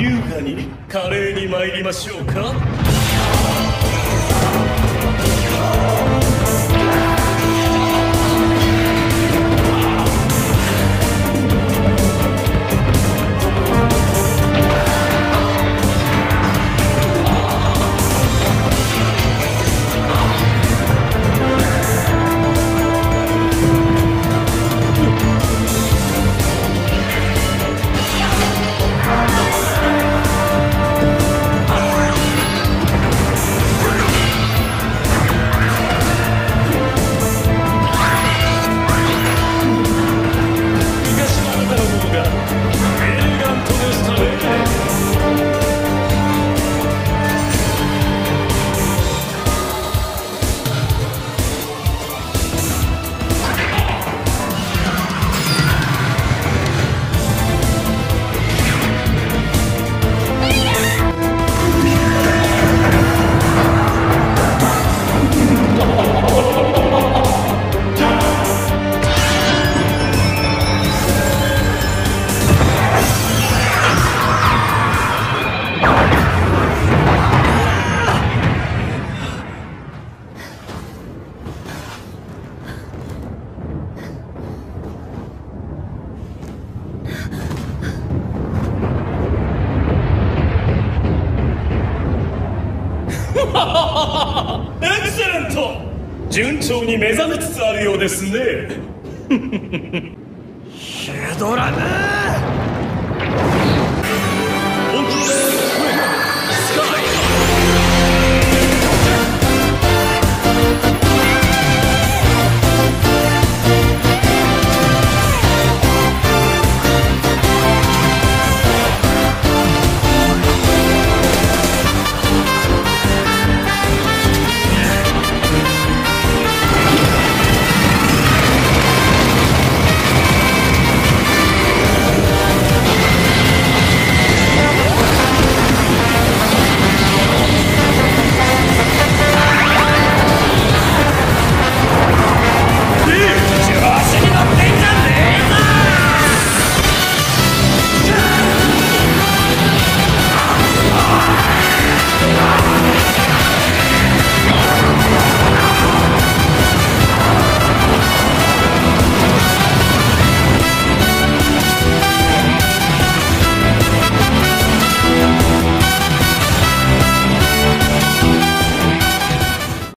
優雅に華麗に参りましょうか？エクセレント順調に目覚めつつあるようですね。ヒュドラム